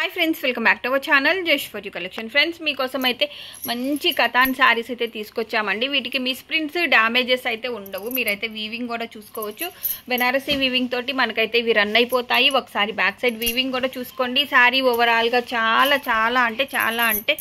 Hi friends welcome back to our channel just for you collection friends మీకోసం అయితే మంచి కథాన్ శారీస్ అయితే తీసుకొచ్చామండి. వీటికి మిస్ ప్రింట్స్ డ్యామేజెస్ అయితే ఉండవు. మీరైతే వీవింగ్ కూడా చూసుకోవచ్చు. బెనారసీ వీవింగ్ తోటి మనకైతే ఇవి రన్ అయిపోతాయి. ఒకసారి బ్యాక్ సైడ్ వీవింగ్ కూడా చూసుకోండి. శారీ ఓవరాల్గా చాలా చాలా అంటే చాలా అంటే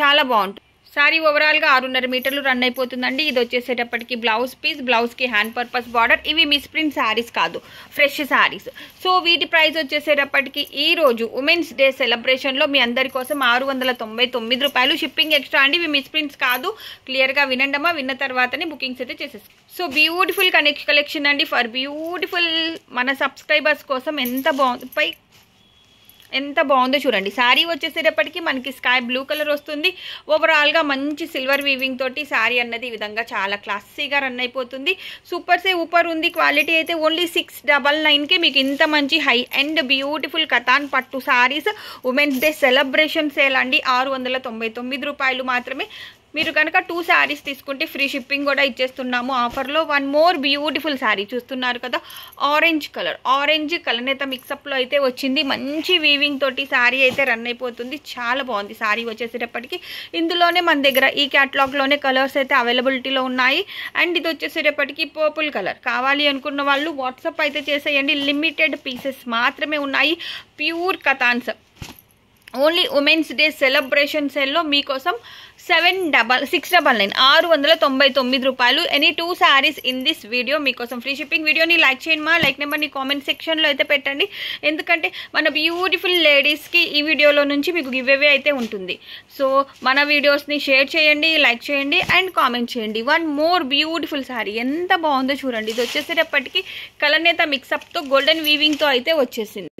చాలా బాగుంటుంది. సారీ ఓవరాల్గా ఆరున్నర మీటర్లు రన్ అయిపోతుందండి. ఇది వచ్చేసేటప్పటికి బ్లౌజ్ పీస్ బ్లౌజ్కి హ్యాండ్ పర్పస్ బార్డర్ ఇవి మిస్ప్రింట్ శారీస్ కాదు ఫ్రెష్ శారీస్ సో వీటి ప్రైస్ వచ్చేసేటప్పటికి ఈరోజు ఉమెన్స్ డే సెలబ్రేషన్లో మీ అందరి కోసం ఆరు వందల తొంభై తొమ్మిది రూపాయలు షిప్పింగ్ ఎక్స్ట్రా అండి. ఇవి మిస్ప్రింట్స్ కాదు. క్లియర్గా వినండమా విన్న తర్వాతనే బుకింగ్స్ అయితే చేసేసుకో. సో బ్యూటిఫుల్ కనెక్ట్ కలెక్షన్ అండి. ఫర్ బ్యూటిఫుల్ మన సబ్స్క్రైబర్స్ కోసం ఎంత బాగుంది. పై ఎంత బాగుందో చూడండి. శారీ వచ్చేసేటప్పటికి మనకి స్కై బ్లూ కలర్ వస్తుంది. ఓవరాల్గా మంచి సిల్వర్ వీవింగ్ తోటి శారీ అన్నది ఈ విధంగా చాలా క్లాసీగా రన్ అయిపోతుంది. సూపర్ సే ఊపర్ ఉంది. క్వాలిటీ అయితే ఓన్లీ సిక్స్ డబల్ నైన్కి మీకు ఇంత మంచి హై అండ్ బ్యూటిఫుల్ కథాన్ పట్టు saris. Women's day celebration sale అండి. ఆరు వందల తొంభై తొమ్మిది రూపాయలు మాత్రమే మీరు కనుక టూ శారీస్ తీసుకుంటే ఫ్రీ షిప్పింగ్ కూడా ఇచ్చేస్తున్నాము. ఆఫర్లో వన్ మోర్ బ్యూటిఫుల్ శారీ చూస్తున్నారు కదా ఆరెంజ్ కలర్ ఆరెంజ్ కలనేత మిక్సప్లో అయితే వచ్చింది. మంచి వీవింగ్ తోటి శారీ అయితే రన్ అయిపోతుంది. చాలా బాగుంది శారీ వచ్చేసేటప్పటికి. ఇందులోనే మన దగ్గర ఈ క్యాటలాగ్లోనే కలర్స్ అయితే అవైలబిలిటీలో ఉన్నాయి. అండ్ ఇది వచ్చేసేటప్పటికి పర్పుల్ కలర్ కావాలి అనుకున్న వాళ్ళు వాట్సాప్ అయితే చేసేయండి. లిమిటెడ్ పీసెస్ మాత్రమే ఉన్నాయి. Pure Katans only women's day celebration సెల్లో మీకోసం seven double six double nine ఆరు వందల తొంభై తొమ్మిది రూపాయలు. Any two saris in this video మీకోసం ఫ్రీ షిప్పింగ్ వీడియోని లైక్ చేయండి మా. లైక్ నెంబర్ని కామెంట్ సెక్షన్లో అయితే పెట్టండి. ఎందుకంటే మన బ్యూటిఫుల్ లేడీస్కి ఈ వీడియోలో నుంచి మీకు గివ్వే అయితే ఉంటుంది. సో మన వీడియోస్ని షేర్ చేయండి లైక్ చేయండి అండ్ కామెంట్ చేయండి. వన్ మోర్ బ్యూటిఫుల్ శారీ ఎంత బాగుందో చూడండి. ఇది వచ్చేసేటప్పటికి కలనేత మిక్సప్తో గోల్డెన్ వీవింగ్తో అయితే వచ్చేసింది.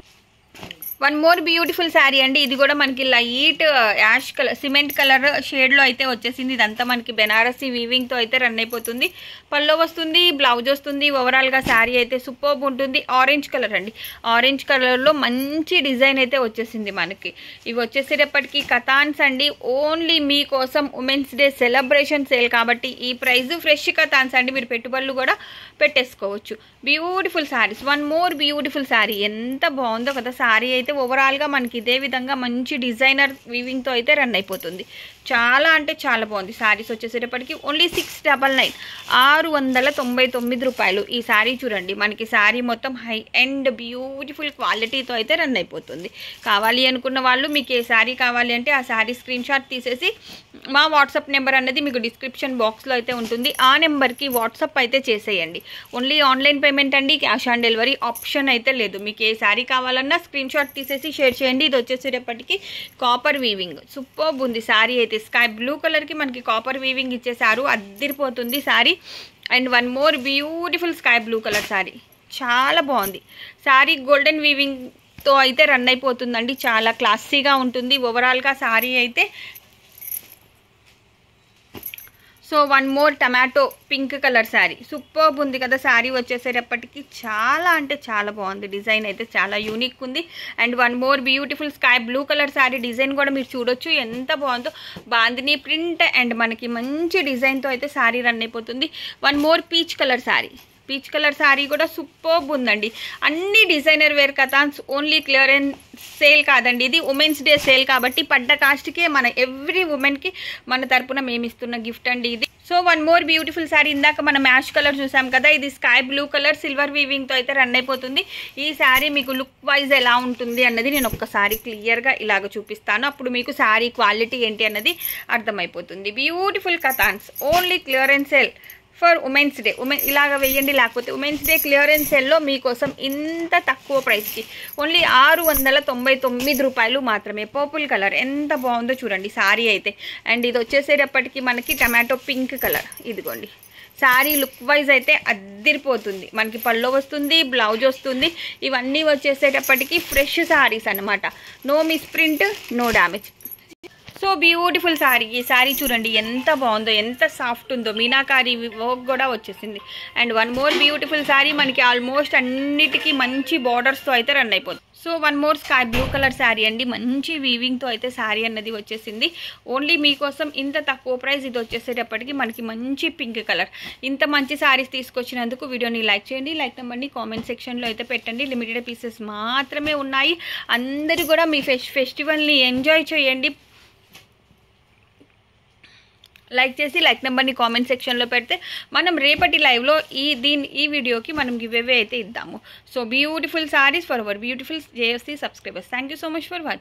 వన్ మోర్ బ్యూటిఫుల్ శారీ అండి. ఇది కూడా మనకి light uh, ash colour cement colour షేడ్లో అయితే వచ్చేసింది. ఇదంతా మనకి బెనారసీ వీవింగ్తో అయితే రన్ అయిపోతుంది. పల్లో వస్తుంది బ్లౌజ్ వస్తుంది. ఓవరాల్గా శారీ అయితే సూపర్బ్ ఉంటుంది. ఆరెంజ్ కలర్ అండి. ఆరెంజ్ కలర్లో మంచి డిజైన్ అయితే వచ్చేసింది మనకి. ఇవి వచ్చేసేటప్పటికి కథాన్స్ అండి. ఓన్లీ మీకోసం ఉమెన్స్ డే సెలబ్రేషన్ సేల్ కాబట్టి ఈ ప్రైజ్ ఫ్రెష్ కథాన్స్ అండి. మీరు పెట్టుబడులు కూడా పెట్టేసుకోవచ్చు. Beautiful saris one more beautiful sari ఎంత బాగుందో కదా. శారీ అయితే ఓవరాల్గా మనకి ఇదే విధంగా మంచి డిజైనర్ వీవింగ్తో అయితే రన్ అయిపోతుంది. చాలా అంటే చాలా బాగుంది. శారీస్ వచ్చేసేటప్పటికి ఓన్లీ సిక్స్ డబల్ నైన్ ఆరు వందల తొంభై తొమ్మిది రూపాయలు. ఈ శారీ చూడండి మనకి శారీ మొత్తం హై అండ్ బ్యూటిఫుల్ క్వాలిటీతో అయితే రన్ అయిపోతుంది. కావాలి అనుకున్న వాళ్ళు మీకు ఏ శారీ కావాలి అంటే ఆ శారీ స్క్రీన్ షాట్ తీసేసి మా వాట్సాప్ నెంబర్ అనేది మీకు డిస్క్రిప్షన్ బాక్స్లో అయితే ఉంటుంది. ఆ నెంబర్కి వాట్సాప్ అయితే చేసేయండి. ఓన్లీ ఆన్లైన్ పేమెంట్ అండి క్యాష్ ఆన్ డెలివరీ ఆప్షన్ అయితే లేదు. మీకు ఏ శారీ కావాలన్నా స్క్రీన్ షాట్ తీసేసి షేర్ చేయండి. ఇది వచ్చేసేటప్పటికి కాపర్ వీవింగ్ సూపర్ ఉంది. శారీ అయితే స్కై బ్లూ కలర్కి మనకి కాపర్ వీవింగ్ ఇచ్చేసారు అద్దిరిపోతుంది sari. And one more beautiful sky blue colour sari. చాలా బాగుంది. శారీ గోల్డెన్ వీవింగ్తో అయితే రన్ అయిపోతుందండి. చాలా క్లాసీగా ఉంటుంది. ఓవరాల్గా శారీ అయితే so one more tomato pink colour sari. Superb ఉంది కదా శారీ వచ్చేసేటప్పటికి. చాలా అంటే చాలా బాగుంది. డిజైన్ అయితే చాలా యూనిక్ ఉంది. And one more beautiful sky blue colour sari design కూడా మీరు చూడొచ్చు. ఎంత బాగుందో. బాందిని ప్రింట్ అండ్ మనకి మంచి డిజైన్తో అయితే శారీ రన్ అయిపోతుంది. One more peach colour sari. Peach colour sari కూడా సూపర్బ్ ఉందండి. అన్ని designer wear Katans only clearance sale కాదండి. ఇది ఉమెన్స్ డే సేల్ కాబట్టి పడ్డ కాస్ట్కే మన ఎవ్రీ ఉమెన్కి మన తరపున మేము ఇస్తున్న గిఫ్ట్ అండి ఇది. So one more beautiful sari ఇందాక మనం మ్యాష్ కలర్ చూసాం కదా ఇది స్కై బ్లూ కలర్ సిల్వర్ వీవింగ్తో అయితే రన్ అయిపోతుంది. ఈ శారీ మీకు లుక్ వైజ్ ఎలా ఉంటుంది అన్నది నేను ఒక్కసారి క్లియర్గా ఇలాగ చూపిస్తాను. అప్పుడు మీకు శారీ క్వాలిటీ ఏంటి అన్నది అర్థమైపోతుంది. Beautiful Katans only clearance sale for women's day women ఇలాగ వెయ్యండి లేకపోతే ఉమెన్స్ డే క్లియరెన్స్ సెల్లో మీకోసం ఇంత తక్కువ ప్రైస్కి ఓన్లీ ఆరు వందల తొంభై తొమ్మిది రూపాయలు మాత్రమే. పర్పుల్ కలర్ ఎంత బాగుందో చూడండి శారీ అయితే. అండ్ ఇది వచ్చేసేటప్పటికి మనకి టమాటో పింక్ కలర్ ఇదిగోండి. శారీ లుక్ వైజ్ అయితే అద్దరిపోతుంది. మనకి పళ్ళు వస్తుంది బ్లౌజ్ వస్తుంది. ఇవన్నీ వచ్చేసేటప్పటికి ఫ్రెష్ శారీస్ అనమాట no misprint no damage so beautiful sari ఈ శారీ చూడండి ఎంత బాగుందో ఎంత సాఫ్ట్ ఉందో. మీనాకారి వర్క్ కూడా వచ్చేసింది. And one more beautiful sari మనకి ఆల్మోస్ట్ అన్నిటికీ మంచి బార్డర్స్తో అయితే రన్ అయిపోతుంది. So one more sky blue colour sari అండి. మంచి వీవింగ్తో అయితే శారీ అన్నది వచ్చేసింది. ఓన్లీ మీకోసం ఇంత తక్కువ ప్రైస్ ఇది వచ్చేసేటప్పటికి మనకి మంచి పింక్ కలర్ ఇంత మంచి శారీస్ తీసుకొచ్చినందుకు వీడియోని లైక్ చేయండి లైక్ నెంబర్ని కామెంట్ సెక్షన్లో అయితే పెట్టండి. లిమిటెడ్ పీసెస్ మాత్రమే ఉన్నాయి. అందరూ కూడా మీ ఫెస్ ఫెస్టివల్ని ఎంజాయ్ చేయండి. లైక్ చేసి లైక్ నెంబర్ని కామెంట్ సెక్షన్లో పెడితే మనం రేపటి లైవ్లో ఈ దీని ఈ వీడియోకి మనం గివ్ అవే అయితే ఇద్దాము. So beautiful saris for our beautiful JSC subscribers thank you so much for watching